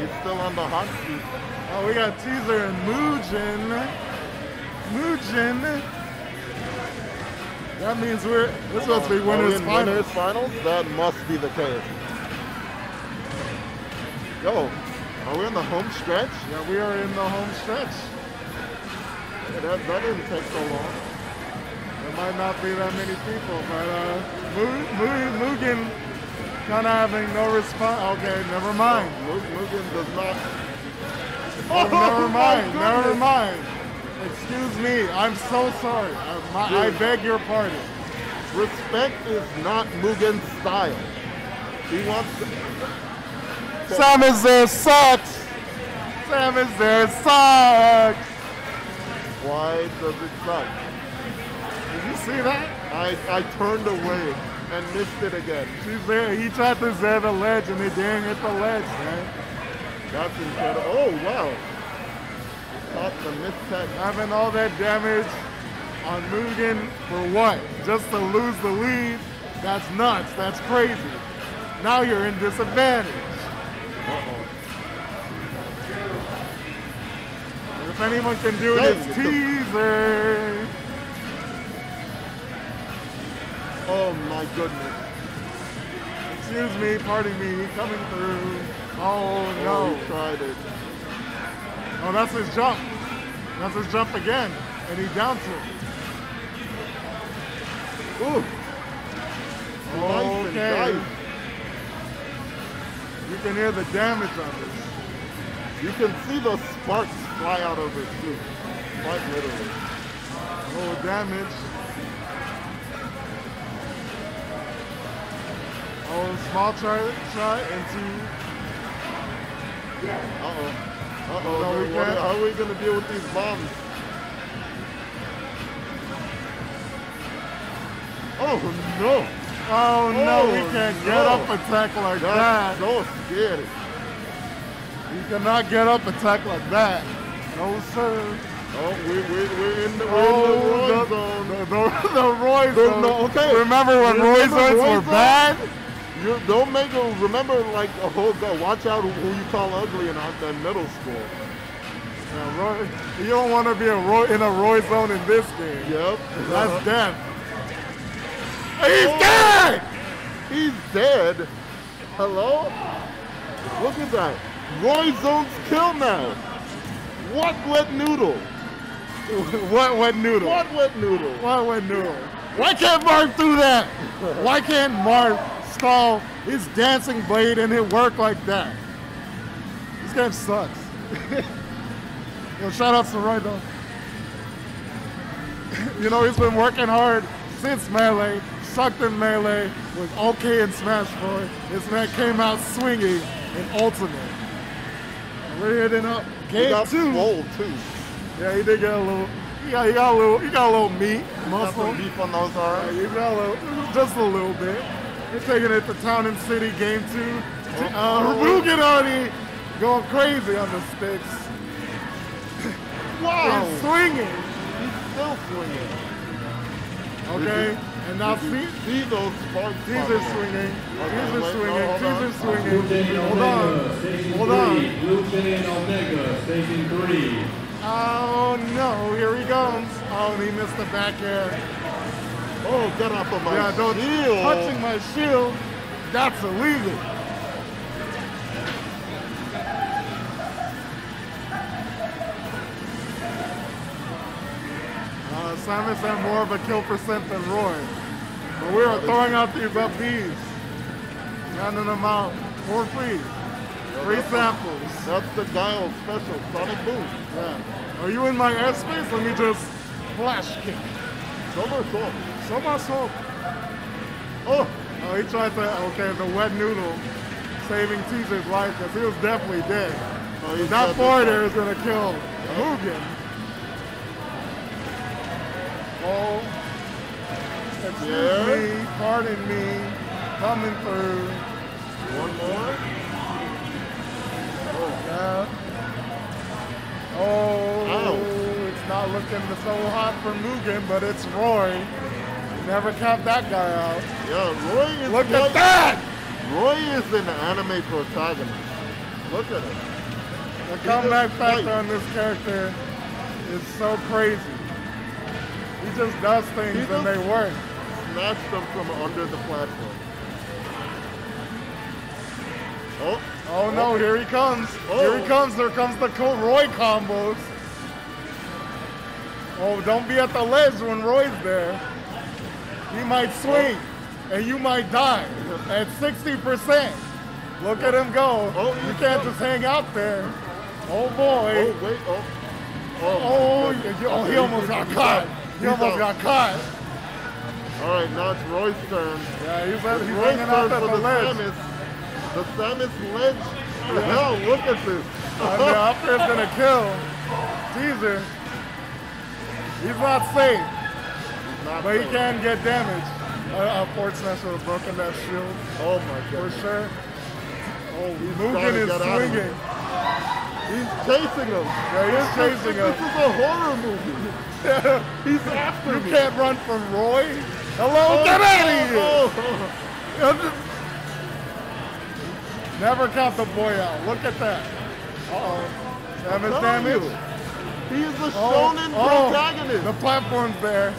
He's still on the hot seat. Oh, we got Teaser and Mugen. Mugen. That means we're, this must be winners in finals. winners finals? That must be the case. Yo, are we in the home stretch? Yeah, we are in the home stretch. Yeah, that, that didn't take so long. There might not be that many people, but uh, Mu- Mu- Mugen of having no response. Okay, never mind. Oh, Mu- Mugen does not. Oh, oh, never my mind. Never mind. Excuse me. I'm so sorry. I, my, I beg your pardon. Respect is not Mugen's style. He wants to. Sam is there sucks. Sam is there sucks. Why does it suck? Did you see that? I, I turned away and missed it again. She's there. He tried to zair the ledge and he didn't hit the ledge, man. That's incredible. Oh, wow. Caught the mistech. Having all that damage on Mugen for what? Just to lose the lead? That's nuts. That's crazy. Now you're in disadvantage. Uh-oh. If anyone can do it, it's teaser. Oh, my goodness. Excuse me, pardon me, coming through. Oh no. Oh, no. he tried it. Oh, that's his jump. That's his jump again. And he down to it. Ooh. Oh, nice and Okay. dice. You can hear the damage on this. You can see the sparks fly out of his suit. Quite literally. Oh, damage. Oh, small try, try into. Uh-oh. Uh-oh. No, we What- what- can't. how are we going to deal with these bombs? Oh, no. Oh no, Oh, we can't get no. up attack like That's that. so scary. You cannot get up attack like that. No sir. Oh, we, we, we're in the, we're Oh, in the oh, Roy the, zone. the, the, the Roy zone. no, okay. Remember when You Roy zones were bad? You don't make a remember like a whole go. Watch out who you call ugly in, in middle school. Yeah, Roy, you don't want to be a Roy, in a Roy zone in this game. Yep. That's uh-huh. death. He's Oh. dead! He's dead. Hello? Look at that. Roy Zone's kill now. What wet noodle? What what noodle? What wet noodle? What what noodle? Why can't Marth do that? Why can't Marth stall his dancing blade and it work like that? This game sucks. Yo, shout out to Roy though. you know he's been working hard since Melee. Sucked in Melee, was okay in Smash Bros. This man came out swinging in Ultimate. We're hitting up He game got two. swole too. Yeah, he did get a little. He got, he got a little. He got a little meat, Got muscle. some beef on those Yeah, arms. you got a little, just a little bit. We're taking it to Town and City game two. Uh, Mugen already going crazy on the sticks. Wow. He's swinging. He's still swinging. Okay, and now see, see those sparks? These are swinging. These are swinging. These on. are swinging. Hold on. Hold 3. on. Lieutenant Omega, Station 3. Oh no, here he comes. Oh, and he missed the back air. Get off of my Yeah, don't shield. touching my shield. That's illegal. Uh, Samus had more of a kill percent than Roy. But we are throwing out these up Bs. Handing them out for free. Free samples. That's the Guile special, Sonic Boom. Yeah. Are you in my airspace? Let me just flash kick. Somersault. So hope. Oh, Oh, he tried to, okay, the wet noodle saving Teaser's life because he was definitely dead. oh he's That forward is going to kill Mugen. Oh, excuse Yeah. me, pardon me, coming through. One more. Oh, yeah. Oh, Ow. it's not looking so hot for Mugen, but it's Roy. Never capped that guy out. Yeah, Roy is Look like, at that! Roy is an anime protagonist. Look at him. The comeback factor fight. on this character is so crazy. He just does things He and they work. Snatched them from under the platform. Oh, Oh no, oh. here he comes. Here he Oh. comes. There comes the co- Roy combos. Oh, don't be at the ledge when Roy's there. He might swing and you might die at 60%. Look at him go. Oh, you can't just hang out there. Oh boy. oh, wait, oh. Oh, oh y- oh, he almost got caught. He almost got caught. All right, now it's Roy's turn. Yeah, he's, at, he's Roy's hanging out at the the ledge. Samus. The Samus ledge. Hell, look at this. I mean, up there's gonna kill. Teaser. He's not safe, but he can get damaged. Uh, unfortunately, I should have broken that shield Oh my god. for sure. Oh, trying Mugen is get out of swinging. He's chasing him. Yeah, he is chasing him. This is a horror movie. He's after You me. can't run from Roy. Hello, Oh, get out of here. oh, Never count the boy out. Look at that. Uh-oh. Damage, oh. damage. He is the Oh, shonen oh, protagonist. The platform's there.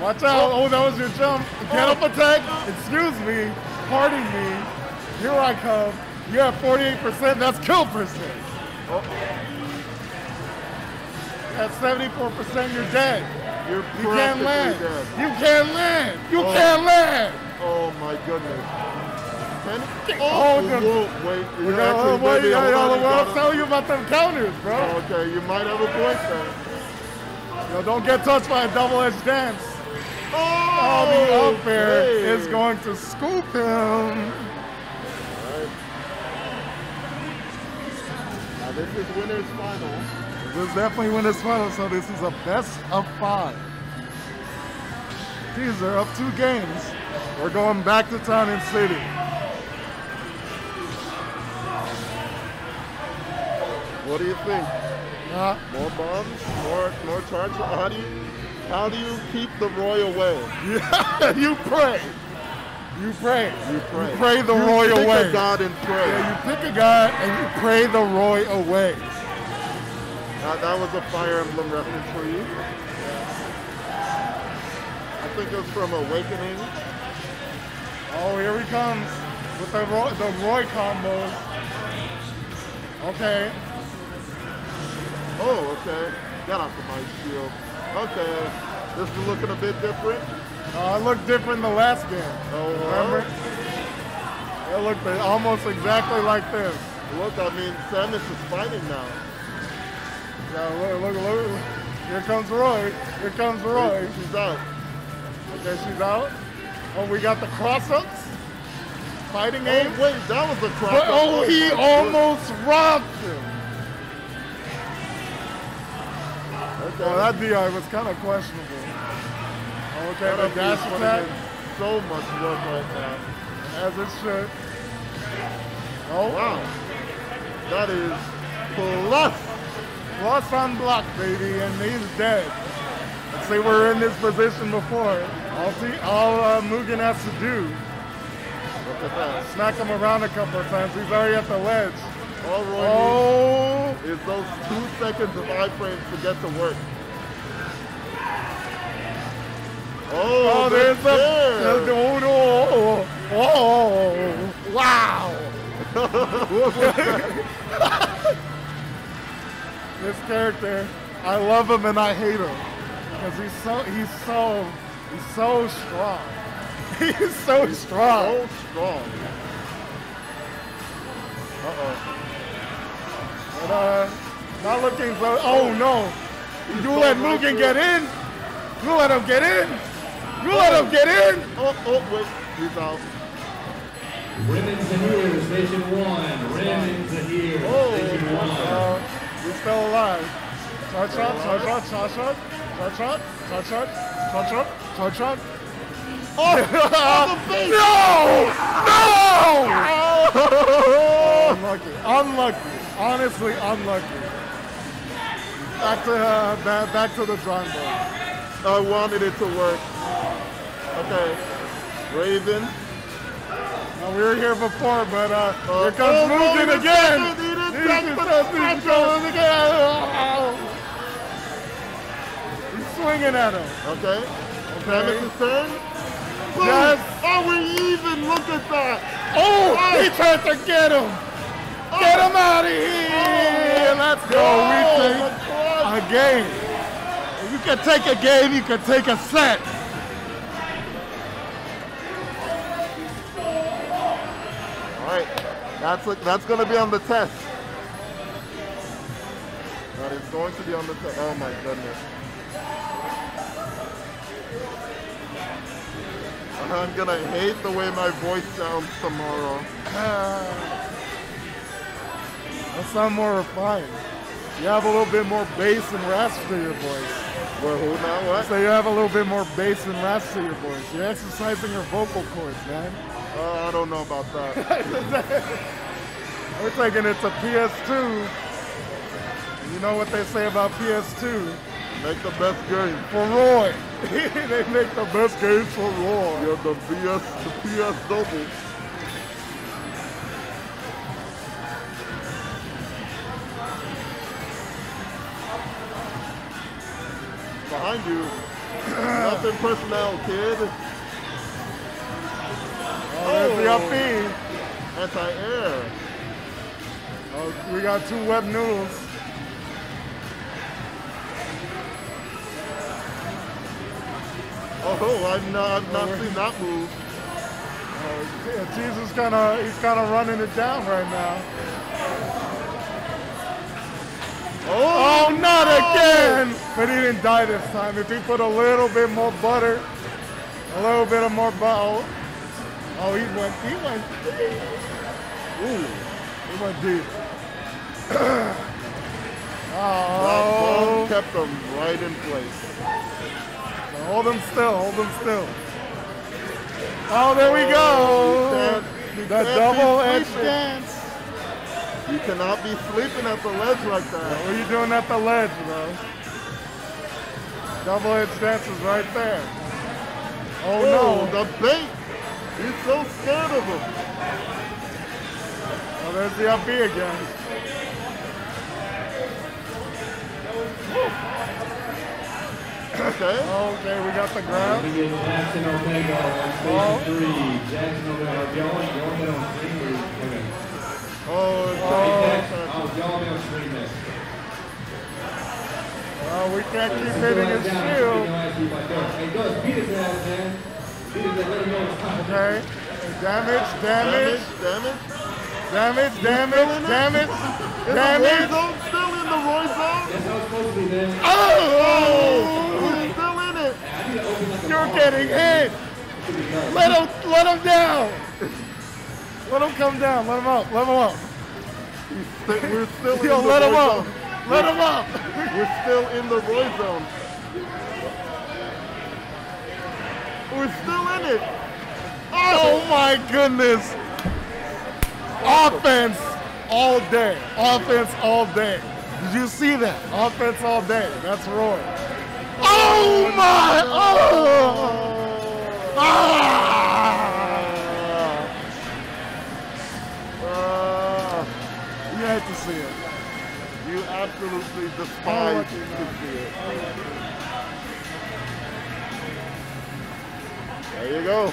Watch out. Oh, that was your jump. Get up attack. Excuse me. Pardon me. Here I come. You have 48%. That's kill percent. Oh, At 74%, you're dead. you're You can't land. dead. You can't land. You Oh. can't land. Oh my goodness. Oh, oh, the- whoa, wait. We you got, actually oh, boy, maybe yeah, hold yeah, on, you well, I'll tell you about them counters, bro. Oh, okay, you might have a point there. Yo, don't get touched by a double-edged dance. Oh, Oh, the up air okay. is going to scoop him. Now this is winner's final. This is definitely winner's final, so this is a best of five. These are up two games. We're going back to town and city. What do you think? Uh, More bombs? More more charge? You how do you keep the Roy away? yeah, you pray. You pray. You pray. You pray the You Roy pick away. a god and pray. Yeah, you pick a God and you pray the Roy away. Uh, that was a Fire Emblem reference for you. I think it was from Awakening. Oh, here he comes with the Roy, the Roy combos. Okay. Oh, okay. Got off the my shield. Okay. This is looking a bit different. Uh, it looked different the last game. Oh, Remember? It looked almost exactly like this. Look, I mean, Samus is fighting now. Yeah, look, look, look. Here comes Roy. Here comes Roy. She's out. Okay, she's out. Oh, we got the cross-ups. Fighting Oh, game. wait, that was a cross. But, oh, he almost robbed him. Okay. Oh, that DI was kind of questionable. Okay, the dash attack, So much work right now. as it should. Oh, Wow. That is plus. plus on block, baby, and he's dead. Let's say we're in this position before. All, see, all uh, Mugen has to do, Look at that. smack him around a couple of times. He's already at the ledge. All Roy Oh, needs is those two seconds of iframes to get to work. Oh, oh, there's the, there. the oh, no, oh, wow. this character, I love him and I hate him because he's so he's so he's so strong. He's so strong. So strong. Uh-oh. But, uh, not looking so. Oh no! You let right Mugen through. get in. You let him get in. You let him get in. Oh, oh, wait. He's out. Ren and Zahir, Station 1. Ren and Zahir, Oh, Station 1. Uh, he's still alive. Charge shot, charge shot, charge shot, charge shot, charge shot, charge shot, charge shot. Oh, on the face. No! No! Unlucky. Unlucky. Honestly, unlucky. Back to uh, back, back to the drawing board. I wanted it to work. Okay. Raven. No, Oh, we were here before, but uh, Uh, here comes oh, Mugen again. touch it, he didn't He's touch just- the he's special. going again. Oh. He's swinging at him. Okay. Okay. Samus's turn. Boom. Yes. Oh, we're even. Look at that. Oh, Oh. he tried to get him. Get him out of here. Let's go. Oh, we take a game. If you can take a game, you can take a set. All right. That's what, that's going to be on the test. That is going to be on the test. Oh my goodness. Uh-huh, I'm gonna hate the way my voice sounds tomorrow. That sound more refined. You have a little bit more bass and rasp to your voice. Well, who now? What? So you have a little bit more bass and rasp to your voice. You're exercising your vocal cords, man. Uh, I don't know about that. We're taking it to PS2. You know what they say about PS2? Make the best game. For Roy. they make the best games for Roy. You're the BS, the PS double. Behind you. Nothing personnel, kid. Oh, there's the up Anti-air. Oh, we got two web noodles. Oh, I've not, I've not seen that move. Oh, yeah, Jesus kind of he's kind of running it down right now. Oh, Oh, not no! again! But he didn't die this time. If he put a little bit more butter, a little bit of more butter. Oh. oh, he went, he went deep. Ooh, he went deep. That oh, bomb kept him right in place. hold him still, hold him still. Oh, there we go. You That double edge dance. You cannot be sleeping at the ledge like that. What are you doing at the ledge, bro? Double edge stances right there. Oh, Oh, no. the bait. He's so scared of him. Oh, there's the up B again. Okay. Oh, okay, we got the grab. Jackson Omega on Oh. three. Jackson Omega, going, going on screen. Oh, it's Hey, all oh, y'all on screen this. Well, we can't keep Go hitting ahead his down, shield. go ahead, see if I go. Hey, go, beat his ass, man. Beat his ass, let him know it's time. Okay. Damage, damage, damage, damage. damage, damage, damage, In the Roy damage. zone, still in the Roy zone. That's how it's supposed to be, man. Oh, he's still in it. I need to open like a You're getting hit. Let him, let him down. Let him come down. Let him up. Let him up. We're still Yo, in the let him up. Let him up. We're still in the Roy zone. We're still in it. Oh my goodness. Offense all day. Offense all day. Did you see that? Offense all day. That's Roy. Oh my! Oh! Ah! Absolutely despise Oh, to see it. There you go.